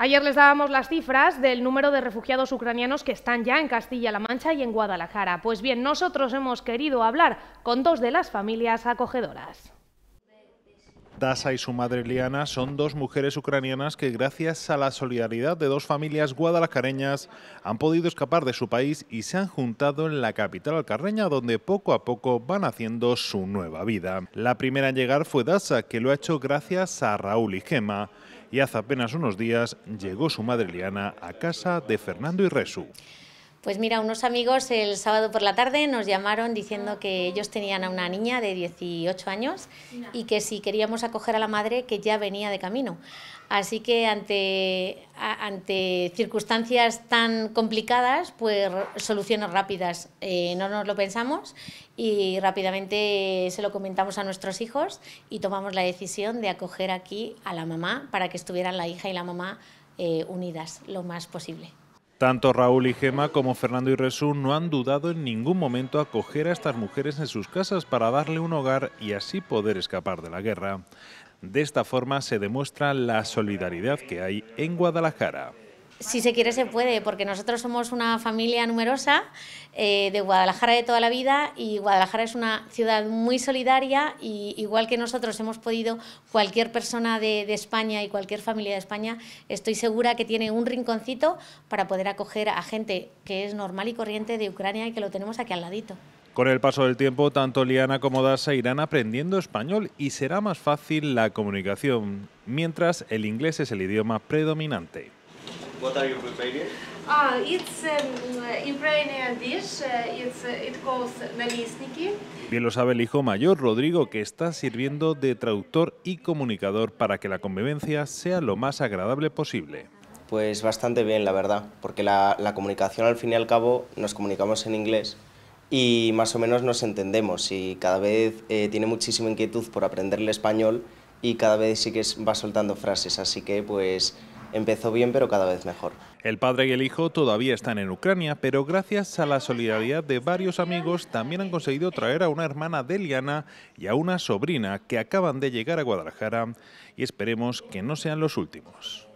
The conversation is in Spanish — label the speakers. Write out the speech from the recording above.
Speaker 1: Ayer les dábamos las cifras del número de refugiados ucranianos que están ya en Castilla-La Mancha y en Guadalajara. Pues bien, nosotros hemos querido hablar con dos de las familias acogedoras.
Speaker 2: Dasa y su madre Liana son dos mujeres ucranianas que gracias a la solidaridad de dos familias guadalajareñas han podido escapar de su país y se han juntado en la capital alcarreña donde poco a poco van haciendo su nueva vida. La primera en llegar fue Dasa, que lo ha hecho gracias a Raúl y Gema y hace apenas unos días llegó su madre Liana a casa de Fernando y Resu.
Speaker 3: Pues mira, unos amigos el sábado por la tarde nos llamaron diciendo que ellos tenían a una niña de 18 años y que si queríamos acoger a la madre que ya venía de camino. Así que ante, ante circunstancias tan complicadas, pues soluciones rápidas. Eh, no nos lo pensamos y rápidamente se lo comentamos a nuestros hijos y tomamos la decisión de acoger aquí a la mamá para que estuvieran la hija y la mamá eh, unidas lo más posible.
Speaker 2: Tanto Raúl y Gema como Fernando y Resú no han dudado en ningún momento acoger a estas mujeres en sus casas para darle un hogar y así poder escapar de la guerra. De esta forma se demuestra la solidaridad que hay en Guadalajara.
Speaker 3: Si se quiere se puede, porque nosotros somos una familia numerosa eh, de Guadalajara de toda la vida y Guadalajara es una ciudad muy solidaria y igual que nosotros hemos podido, cualquier persona de, de España y cualquier familia de España, estoy segura que tiene un rinconcito para poder acoger a gente que es normal y corriente de Ucrania y que lo tenemos aquí al ladito.
Speaker 2: Con el paso del tiempo, tanto Liana como Dasa irán aprendiendo español y será más fácil la comunicación, mientras el inglés es el idioma predominante.
Speaker 4: What are you preparing?
Speaker 5: Ah, it's um, Ukrainian dish. Uh, it's, uh, it calls nalisniki.
Speaker 2: Bien lo sabe el hijo mayor, Rodrigo, que está sirviendo de traductor y comunicador para que la convivencia sea lo más agradable posible.
Speaker 6: Pues bastante bien, la verdad, porque la, la comunicación al fin y al cabo nos comunicamos en inglés y más o menos nos entendemos y cada vez eh, tiene muchísima inquietud por aprender el español y cada vez sí que va soltando frases, así que pues empezó bien pero cada vez mejor.
Speaker 2: El padre y el hijo todavía están en Ucrania, pero gracias a la solidaridad de varios amigos también han conseguido traer a una hermana de y a una sobrina que acaban de llegar a Guadalajara y esperemos que no sean los últimos.